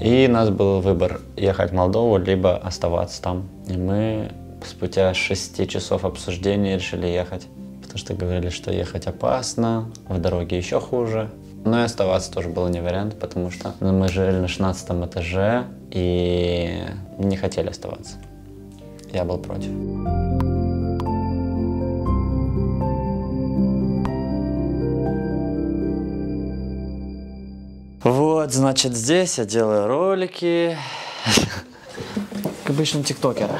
И у нас был выбор ехать в Молдову, либо оставаться там. И мы спустя 6 часов обсуждения решили ехать. Потому что говорили, что ехать опасно, в дороге еще хуже. Но и оставаться тоже было не вариант, потому что ну, мы жили на 16 этаже и не хотели оставаться. Я был против. Вот, значит, здесь я делаю ролики. Как обычно тиктокер.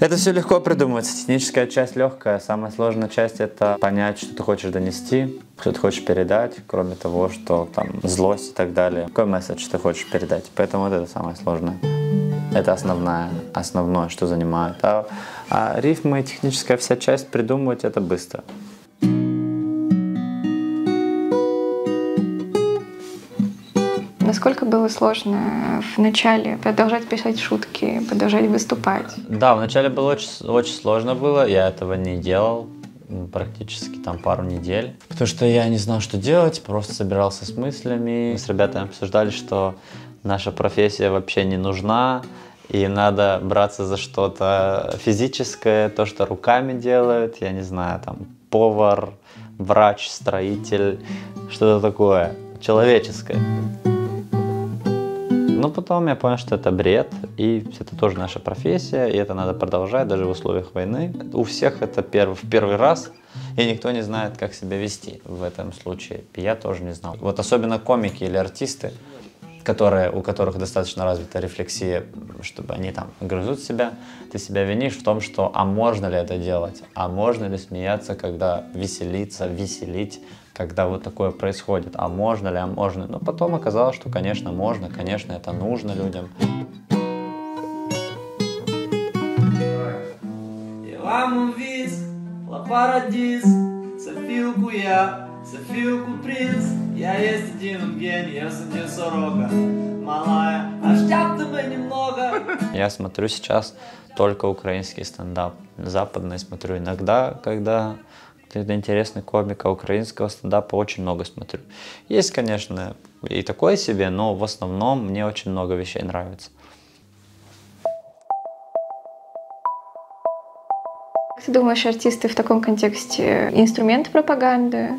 Это все легко придумывать. Техническая часть легкая. Самая сложная часть это понять, что ты хочешь донести, что ты хочешь передать, кроме того, что там злость и так далее. Какой месседж ты хочешь передать. Поэтому вот это самое сложное. Это основное, основное, что занимает. А, а рифмы и техническая вся часть придумывать это быстро. Насколько было сложно в начале продолжать писать шутки, продолжать выступать? Да, вначале было очень, очень сложно было, я этого не делал практически там пару недель. Потому что я не знал, что делать, просто собирался с мыслями. Мы с ребятами обсуждали, что наша профессия вообще не нужна, и надо браться за что-то физическое, то, что руками делают, я не знаю, там, повар, врач, строитель, что-то такое человеческое. Но потом я понял, что это бред, и это тоже наша профессия, и это надо продолжать даже в условиях войны. У всех это перв, в первый раз, и никто не знает, как себя вести в этом случае. И я тоже не знал. Вот особенно комики или артисты, которые, у которых достаточно развита рефлексия, чтобы они там грызут себя, ты себя винишь в том, что а можно ли это делать, а можно ли смеяться, когда веселиться, веселить, когда вот такое происходит, а можно ли, а можно. Но потом оказалось, что, конечно, можно, конечно, это нужно людям. Fiu cu ea, să fiu cuprins Ea este din Ungheni, eu sunt din Сорока Малая, așteaptă-mă немного Я смотрю сейчас только украинский стендап. Западный смотрю иногда, когда это интересный комик, а украинского стендапа очень много смотрю. Есть, конечно, и такое себе, но в основном мне очень много вещей нравится. Ты думаешь, артисты в таком контексте инструмент пропаганды?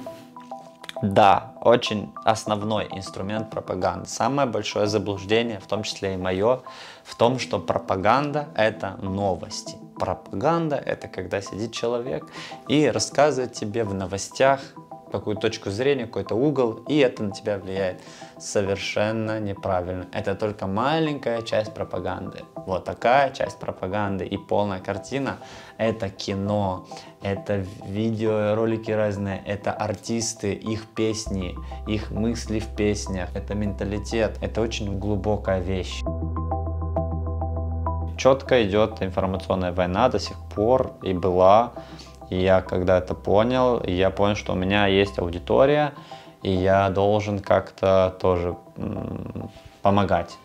Да, очень основной инструмент пропаганды. Самое большое заблуждение, в том числе и мое, в том, что пропаганда — это новости. Пропаганда — это когда сидит человек и рассказывает тебе в новостях какую-то точку зрения, какой-то угол, и это на тебя влияет. Совершенно неправильно. Это только маленькая часть пропаганды. Вот такая часть пропаганды и полная картина — это кино, это видео, ролики разные, это артисты, их песни, их мысли в песнях, это менталитет. Это очень глубокая вещь четко идет информационная война до сих пор и была. Я когда это понял, я понял, что у меня есть аудитория, и я должен как-то тоже помогать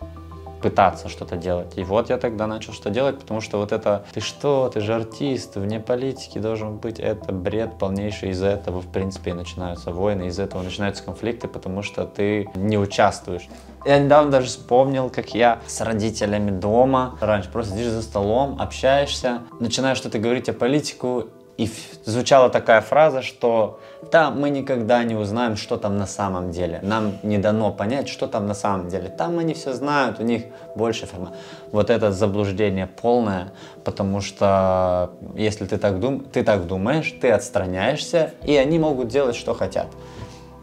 пытаться что-то делать. И вот я тогда начал что делать, потому что вот это «ты что, ты же артист, вне политики должен быть», это бред полнейший. Из-за этого, в принципе, и начинаются войны, из-за этого начинаются конфликты, потому что ты не участвуешь. Я недавно даже вспомнил, как я с родителями дома, раньше просто сидишь за столом, общаешься, начинаешь что-то говорить о политику, и звучала такая фраза, что да, мы никогда не узнаем, что там на самом деле. Нам не дано понять, что там на самом деле. Там они все знают, у них больше форма. Вот это заблуждение полное, потому что если ты так, дум... ты так думаешь, ты отстраняешься, и они могут делать, что хотят.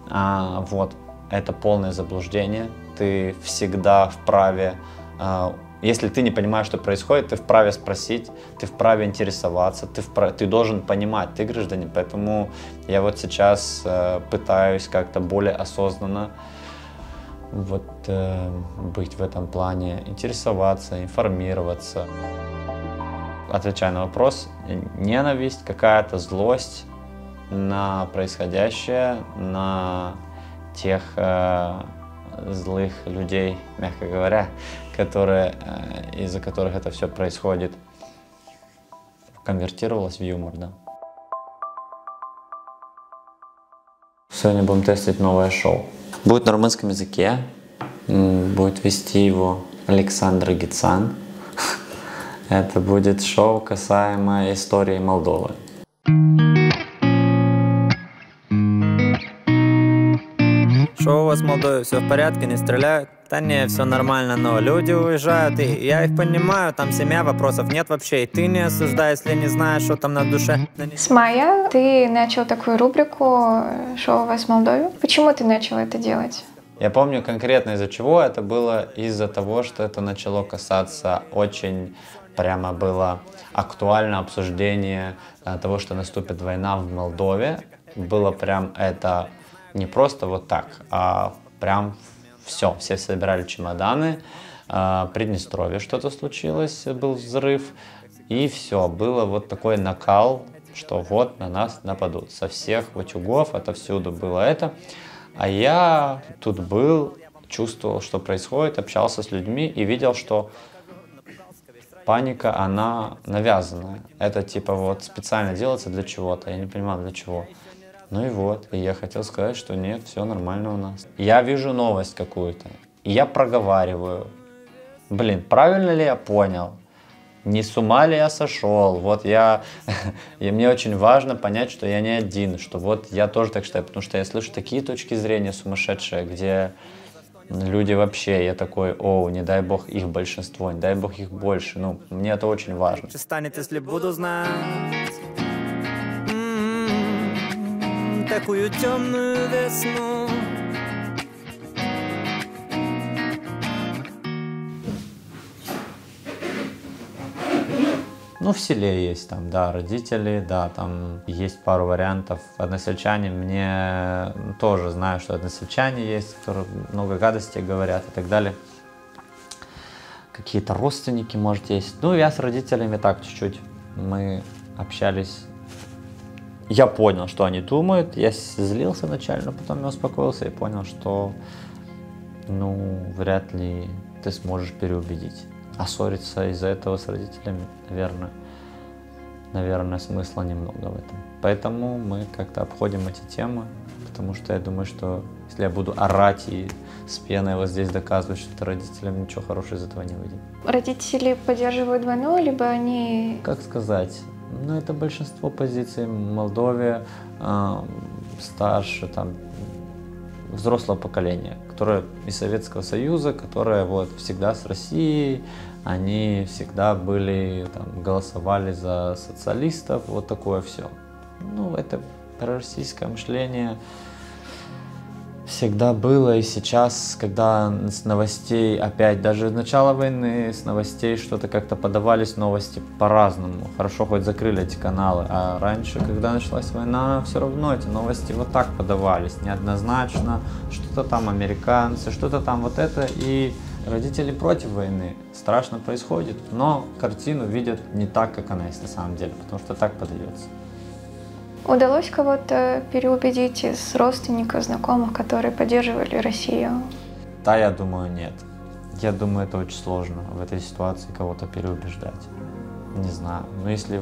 А, вот, это полное заблуждение. Ты всегда вправе а, если ты не понимаешь, что происходит, ты вправе спросить, ты вправе интересоваться, ты, вправе, ты должен понимать, ты гражданин. Поэтому я вот сейчас э, пытаюсь как-то более осознанно вот, э, быть в этом плане, интересоваться, информироваться. Отвечая на вопрос, ненависть, какая-то злость на происходящее, на тех э, злых людей, мягко говоря, которые, э, из-за которых это все происходит, конвертировалось в юмор, да. Сегодня будем тестить новое шоу. Будет на румынском языке. Будет вести его Александр Гицан. Это будет шоу, касаемо истории Молдовы. Что у вас в Молдове, все в порядке, не стреляют? Да не, все нормально, но люди уезжают, и я их понимаю, там семья, вопросов нет вообще, и ты не осуждай, если не знаешь, что там на душе. С мая ты начал такую рубрику «Шоу у вас в Молдове». Почему ты начал это делать? Я помню конкретно из-за чего. Это было из-за того, что это начало касаться очень прямо было актуально обсуждение э, того, что наступит война в Молдове. Было прям это не просто вот так, а прям все, все собирали чемоданы, а, Приднестровье что-то случилось, был взрыв, и все, было вот такой накал, что вот на нас нападут. Со всех утюгов, отовсюду было это. А я тут был, чувствовал, что происходит, общался с людьми и видел, что паника, она навязанная. Это типа вот специально делается для чего-то, я не понимаю для чего. Ну и вот, и я хотел сказать, что нет, все нормально у нас. Я вижу новость какую-то, и я проговариваю. Блин, правильно ли я понял? Не с ума ли я сошел? Вот я, и мне очень важно понять, что я не один, что вот я тоже так считаю, потому что я слышу такие точки зрения сумасшедшие, где люди вообще, я такой, о, не дай бог их большинство, не дай бог их больше, ну, мне это очень важно. Станет, если буду знать такую темную весну. Ну, в селе есть там, да, родители, да, там есть пару вариантов. Односельчане, мне тоже знаю, что односельчане есть, которые много гадостей говорят и так далее. Какие-то родственники, может, есть. Ну, я с родителями так чуть-чуть. Мы общались я понял, что они думают, я злился начально, потом я успокоился и понял, что, ну, вряд ли ты сможешь переубедить. А ссориться из-за этого с родителями, наверное, наверное, смысла немного в этом. Поэтому мы как-то обходим эти темы, потому что я думаю, что если я буду орать и с пеной вот здесь доказывать что-то родителям, ничего хорошего из этого не выйдет. Родители поддерживают войну, либо они... Как сказать? Ну, это большинство позиций. В Молдове э, старше, там, взрослого поколения, которое из Советского Союза, которое вот всегда с Россией, они всегда были, там, голосовали за социалистов, вот такое все. Ну, это пророссийское мышление, всегда было и сейчас, когда с новостей опять, даже с начала войны с новостей что-то как-то подавались новости по-разному. Хорошо хоть закрыли эти каналы, а раньше, когда началась война, все равно эти новости вот так подавались, неоднозначно, что-то там американцы, что-то там вот это, и родители против войны. Страшно происходит, но картину видят не так, как она есть на самом деле, потому что так подается. Удалось кого-то переубедить из родственников, знакомых, которые поддерживали Россию? Да, я думаю, нет. Я думаю, это очень сложно в этой ситуации кого-то переубеждать. Не знаю. Но если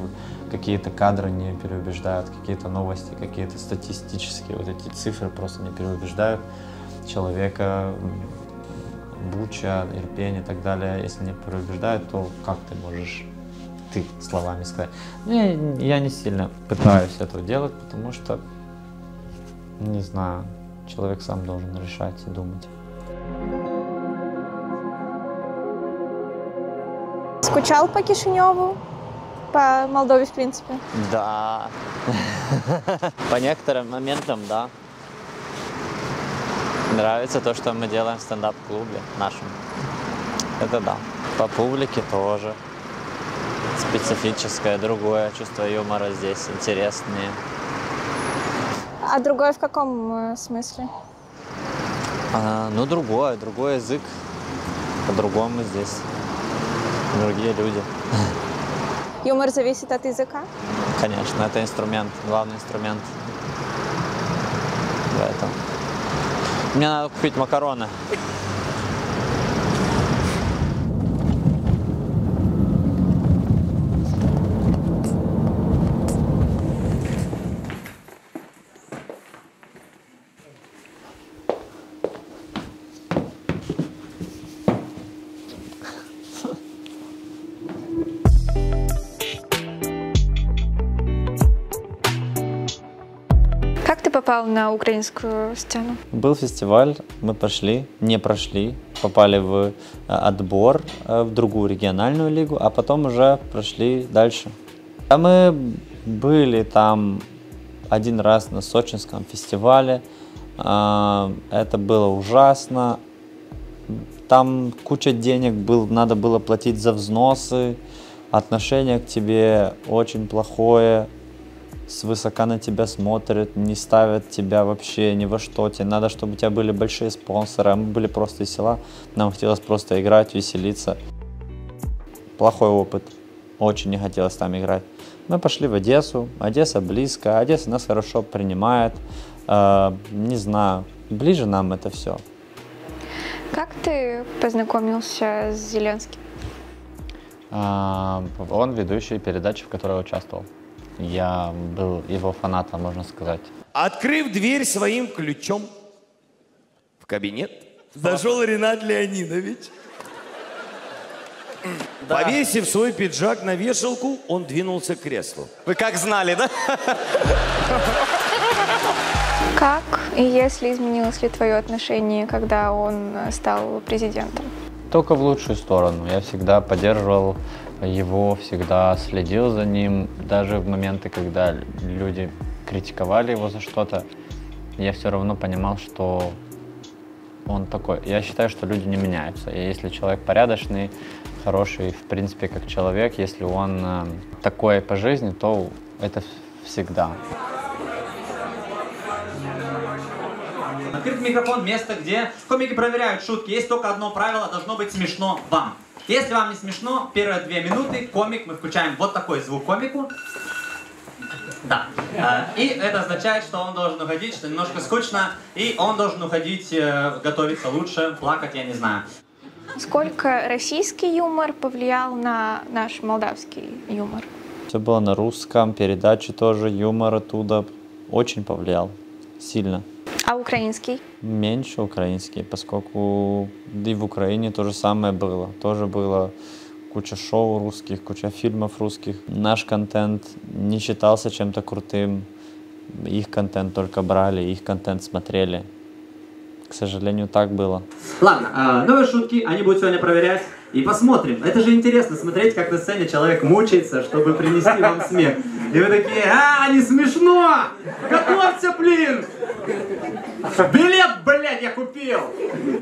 какие-то кадры не переубеждают, какие-то новости, какие-то статистические вот эти цифры просто не переубеждают человека, Буча, Ирпень и так далее, если не переубеждают, то как ты можешь ты словами сказать. Ну, я, я не сильно пытаюсь этого делать, потому что, не знаю, человек сам должен решать и думать. Скучал по Кишиневу? По Молдове, в принципе? Да. По некоторым моментам, да. Нравится то, что мы делаем в стендап-клубе нашем. Это да. По публике тоже специфическое, другое чувство юмора здесь интереснее. А другое в каком э, смысле? А, ну, другое, другой язык, по-другому здесь, другие люди. Юмор зависит от языка? Конечно, это инструмент, главный инструмент в этом. Мне надо купить макароны. Попал на украинскую сцену? Был фестиваль, мы прошли, не прошли, попали в э, отбор э, в другую региональную лигу, а потом уже прошли дальше. А мы были там один раз на сочинском фестивале. А, Это было ужасно. Там куча денег был, надо было платить за взносы. Отношение к тебе очень плохое. Свысока на тебя смотрят, не ставят тебя вообще ни во что. Тебе надо, чтобы у тебя были большие спонсоры. А мы были просто из села. Нам хотелось просто играть, веселиться. Плохой опыт. Очень не хотелось там играть. Мы пошли в Одессу. Одесса близко. Одесса нас хорошо принимает. Э, Не знаю, ближе нам это все. Как ты познакомился с Зеленским? А, Он ведущий передачи, в которой я участвовал. Я был его фанатом, можно сказать. Открыв дверь своим ключом в кабинет, зашел Ренат Леонидович. Повесив свой пиджак на вешалку, он двинулся к креслу. Вы как знали, да? Как и если изменилось ли твое отношение, когда он э, стал президентом? Только в лучшую сторону. Я всегда поддерживал его, всегда следил за ним. Даже в моменты, когда люди критиковали его за что-то, я все равно понимал, что он такой. Я считаю, что люди не меняются. И если человек порядочный, хороший, в принципе, как человек, если он э, такой по жизни, то это всегда. Открытый микрофон – место, где комики проверяют шутки. Есть только одно правило – должно быть смешно вам. Если вам не смешно, первые две минуты комик, мы включаем вот такой звук комику. Да. А, И это означает, что он должен уходить, что немножко скучно, и он должен уходить, э, готовиться лучше, плакать, я не знаю. Сколько российский юмор повлиял на наш молдавский юмор? Все было на русском, передачи тоже, юмор оттуда очень повлиял, сильно. А украинский? Меньше украинский, поскольку и в Украине то же самое было. Тоже было куча шоу русских, куча фильмов русских. Наш контент не считался чем-то крутым. Их контент только брали, их контент смотрели. К сожалению, так было. Ладно, а, новые шутки, они будут сегодня проверять. И посмотрим. Это же интересно смотреть, как на сцене человек мучается, чтобы принести вам смех. И вы такие, а, не смешно! Готовься, блин! Билет, блядь, я купил!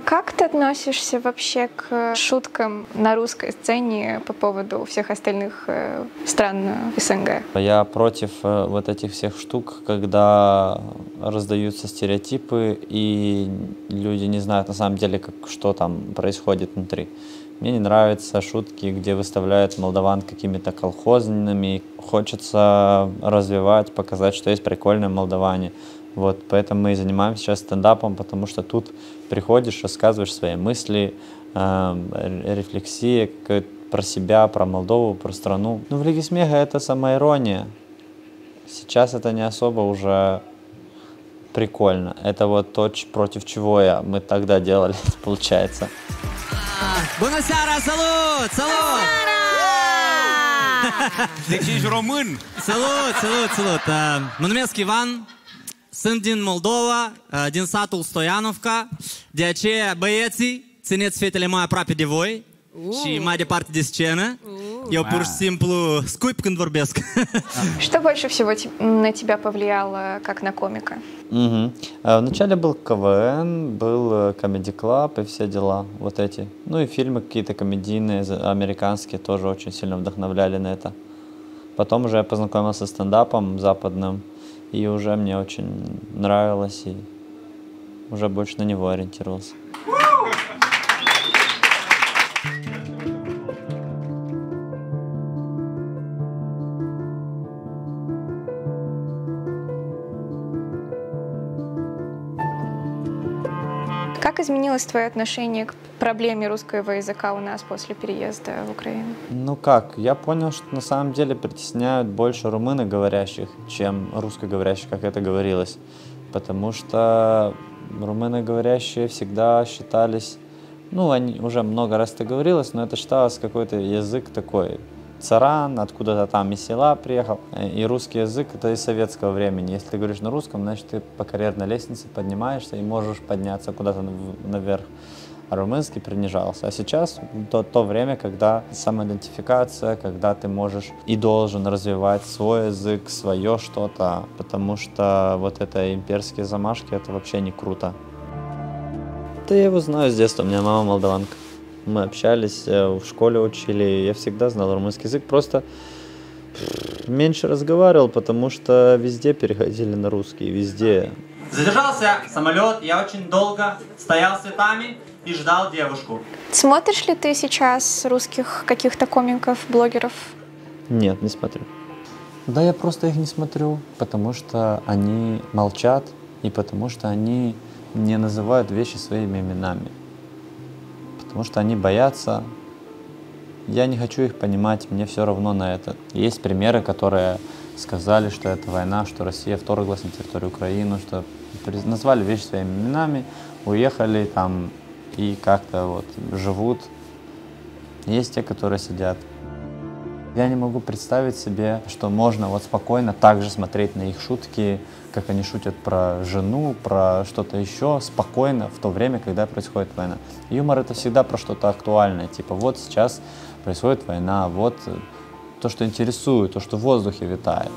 Как ты относишься вообще к шуткам на русской сцене по поводу всех остальных э, стран СНГ? Я против э, вот этих всех штук, когда раздаются стереотипы, и люди не знают на самом деле, как, что там происходит внутри. Мне не нравятся шутки, где выставляют молдаван какими-то колхозными. Хочется развивать, показать, что есть прикольные молдаване. Вот, поэтому мы и занимаемся сейчас стендапом, потому что тут приходишь, рассказываешь свои мысли, р- рефлексия какая-то про себя, про Молдову, про страну. Ну, в Лиге Смеха это самоирония. Сейчас это не особо уже прикольно. Это вот то, против чего я, мы тогда делали, получается. Bună salut! Salut! Deci ești român. Salut, salut, salut! Uh, Mă numesc Ivan, sunt din Moldova, uh, din satul Stoianovca, de aceea băieții, țineți fetele mai aproape de voi și mai departe de scenă. Eu pur și simplu scuip când vorbesc. Что больше всего на тебя повлияло как на комика? Мгм. А Вначале был КВН, был э, Comedy Club и все дела, вот эти. Ну и фильмы какие-то комедийные, американские, тоже очень сильно вдохновляли на это. Потом уже я познакомился с стендапом западным, и уже мне очень нравилось, и уже больше на него ориентировался. Как изменилось твое отношение к проблеме русского языка у нас после переезда в Украину? Ну как, я понял, что на самом деле притесняют больше румыноговорящих, чем русскоговорящих, как это говорилось. Потому что румыноговорящие всегда считались, ну, они уже много раз это говорилось, но это считалось какой-то язык такой царан, откуда-то там из села приехал. И русский язык это из советского времени. Если ты говоришь на русском, значит ты по карьерной лестнице поднимаешься и можешь подняться куда-то нав- наверх. А румынский принижался. А сейчас то, то время, когда самоидентификация, когда ты можешь и должен развивать свой язык, свое что-то, потому что вот это имперские замашки, это вообще не круто. Да я его знаю с детства, у меня мама молдаванка. Мы общались, э, в школе учили, я всегда знал румынский язык, просто меньше разговаривал, потому что везде переходили на русский, везде. Задержался самолет, я очень долго стоял с цветами и ждал девушку. Смотришь ли ты сейчас русских каких-то комиков, блогеров? Нет, не смотрю. Да я просто их не смотрю, потому что они молчат и потому что они не называют вещи своими именами. Потому что они боятся. Я не хочу их понимать, мне все равно на это. Есть примеры, которые сказали, что это война, что Россия вторглась на территорию Украины, что назвали вещи своими именами, уехали там и как-то вот живут. Есть те, которые сидят я не могу представить себе, что можно вот спокойно также смотреть на их шутки, как они шутят про жену, про что-то еще, спокойно в то время, когда происходит война. Юмор это всегда про что-то актуальное, типа вот сейчас происходит война, вот то, что интересует, то, что в воздухе витает.